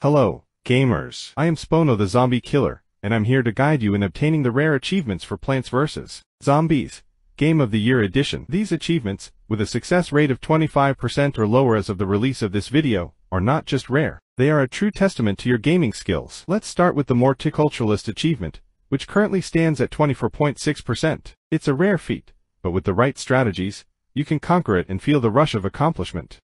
Hello, gamers. I am Spono the Zombie Killer, and I'm here to guide you in obtaining the rare achievements for Plants vs. Zombies. Game of the Year Edition. These achievements, with a success rate of 25% or lower as of the release of this video, are not just rare. They are a true testament to your gaming skills. Let's start with the Morticulturalist achievement, which currently stands at 24.6%. It's a rare feat, but with the right strategies, you can conquer it and feel the rush of accomplishment.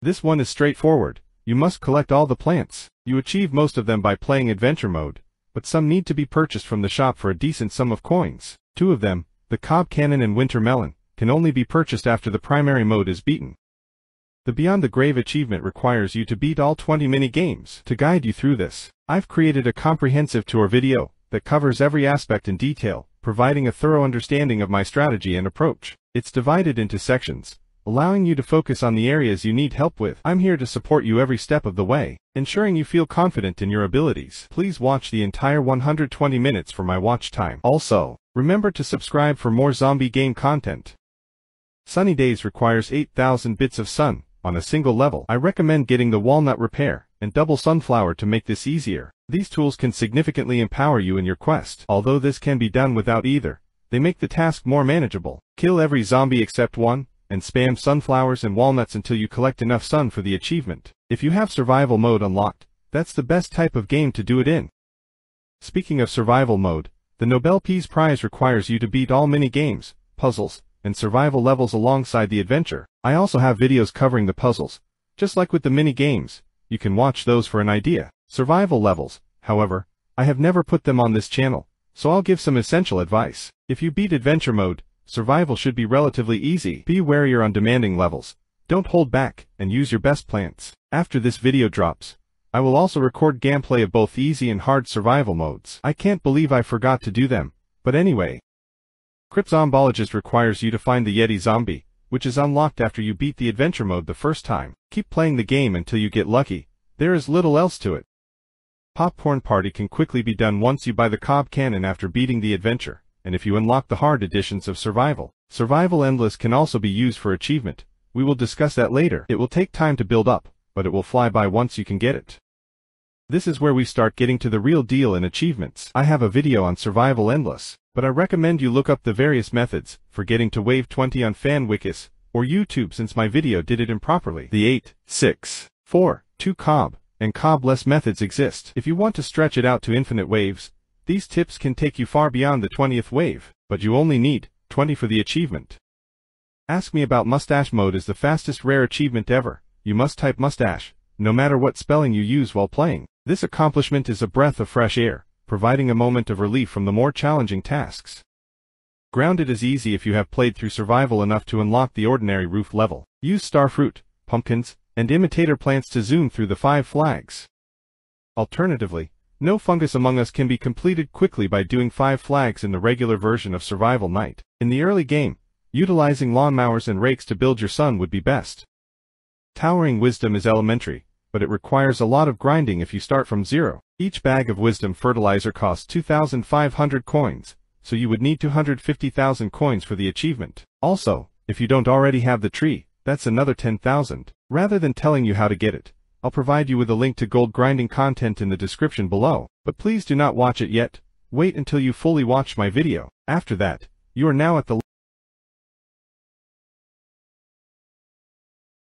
This one is straightforward. You must collect all the plants. You achieve most of them by playing adventure mode, but some need to be purchased from the shop for a decent sum of coins. Two of them, the cob cannon and winter melon, can only be purchased after the primary mode is beaten. The Beyond the Grave achievement requires you to beat all 20 mini-games. To guide you through this, I've created a comprehensive tour video that covers every aspect in detail, providing a thorough understanding of my strategy and approach. It's divided into sections, allowing you to focus on the areas you need help with. I'm here to support you every step of the way, ensuring you feel confident in your abilities. Please watch the entire 120 minutes for my watch time. Also, remember to subscribe for more zombie game content. Sunny Days requires 8000 bits of sun, on a single level. I recommend getting the Walnut Repair and Double Sunflower to make this easier. These tools can significantly empower you in your quest. Although this can be done without either, they make the task more manageable. Kill every zombie except one, and spam sunflowers and walnuts until you collect enough sun for the achievement. If you have survival mode unlocked, that's the best type of game to do it in. Speaking of survival mode, the Nobel Peas Prize requires you to beat all mini-games, puzzles, and survival levels alongside the adventure. I also have videos covering the puzzles. Just like with the mini-games, you can watch those for an idea. Survival levels, however, I have never put them on this channel, so I'll give some essential advice. If you beat adventure mode, survival should be relatively easy. Be warier on demanding levels. Don't hold back, and use your best plants. After this video drops, I will also record gameplay of both easy and hard survival modes. I can't believe I forgot to do them, but anyway. Cryptozombologist requires you to find the Yeti zombie, which is unlocked after you beat the adventure mode the first time. Keep playing the game until you get lucky. There is little else to it. Popcorn Party can quickly be done once you buy the Cob Cannon after beating the adventure, and if you unlock the hard editions of Survival. Survival Endless can also be used for achievement. We will discuss that later. It will take time to build up, but it will fly by once you can get it. This is where we start getting to the real deal in achievements. I have a video on Survival Endless, but I recommend you look up the various methods for getting to Wave 20 on FanWikis or YouTube since my video did it improperly. The 8, 6, 4, 2 cob, and cob-less methods exist. If you want to stretch it out to infinite waves, these tips can take you far beyond the 20th wave, but you only need 20 for the achievement. Ask me about mustache mode is the fastest rare achievement ever. You must type mustache, no matter what spelling you use while playing. This accomplishment is a breath of fresh air, providing a moment of relief from the more challenging tasks. Grounded is easy if you have played through survival enough to unlock the ordinary roof level. Use starfruit, pumpkins, and imitator plants to zoom through the five flags. Alternatively, no fungus among us can be completed quickly by doing five flags in the regular version of Survival Night. In the early game, utilizing lawnmowers and rakes to build your sun would be best. Towering Wisdom is elementary, but it requires a lot of grinding if you start from zero. Each bag of Wisdom fertilizer costs 2,500 coins, so you would need 250,000 coins for the achievement. Also, if you don't already have the tree, that's another 10,000. Rather than telling you how to get it, I'll provide you with a link to gold grinding content in the description below, but please do not watch it yet, wait until you fully watch my video. After that, you are now at the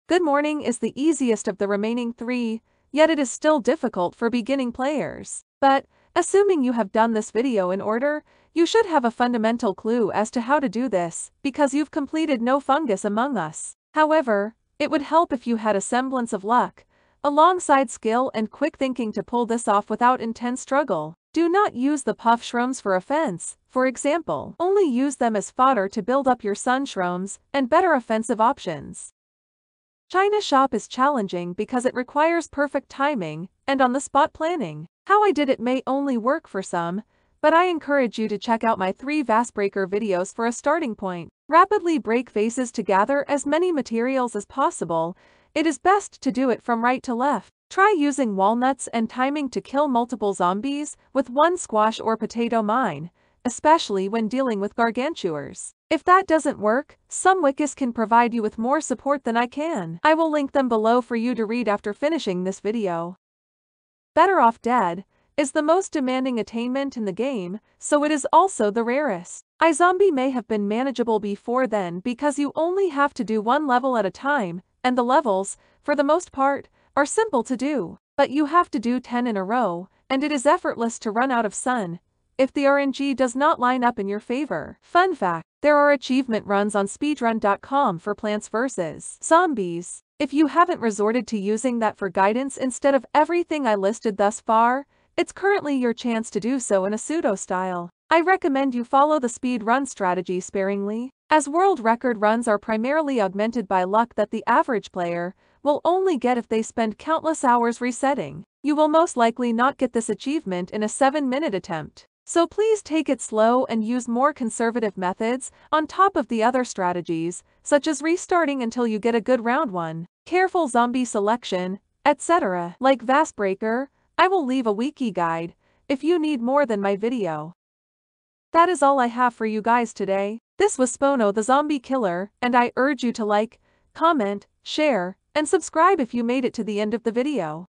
Good morning is the easiest of the remaining three, yet it is still difficult for beginning players. But, assuming you have done this video in order, you should have a fundamental clue as to how to do this, because you've completed No Fungus Among Us. However, it would help if you had a semblance of luck, alongside skill and quick thinking to pull this off without intense struggle. Do not use the puff shrooms for offense, for example. Only use them as fodder to build up your sun shrooms and better offensive options. China Shop is challenging because it requires perfect timing and on-the-spot planning. How I did it may only work for some, but I encourage you to check out my three Breaker videos for a starting point. Rapidly break vases to gather as many materials as possible. It is best to do it from right to left. Try using walnuts and timing to kill multiple zombies with one squash or potato mine especially when dealing with gargantuars. If that doesn't work, some wikis can provide you with more support than I can. I will link them below for you to read after finishing this video. Better Off Dead, is the most demanding attainment in the game, so it is also the rarest. I, Zombie may have been manageable before then because you only have to do one level at a time, and the levels, for the most part, are simple to do. But you have to do 10 in a row, and it is effortless to run out of sun, if the RNG does not line up in your favor. Fun fact, there are achievement runs on speedrun.com for Plants vs. Zombies. If you haven't resorted to using that for guidance instead of everything I listed thus far, it's currently your chance to do so in a pseudo style. I recommend you follow the speed run strategy sparingly, as world record runs are primarily augmented by luck that the average player will only get if they spend countless hours resetting. You will most likely not get this achievement in a 7-minute attempt. So please take it slow and use more conservative methods on top of the other strategies, such as restarting until you get a good round one, careful zombie selection, etc. Like Vasebreaker, I will leave a wiki guide if you need more than my video. That is all I have for you guys today. This was Spono the Zombie Killer, and I urge you to like, comment, share, and subscribe if you made it to the end of the video.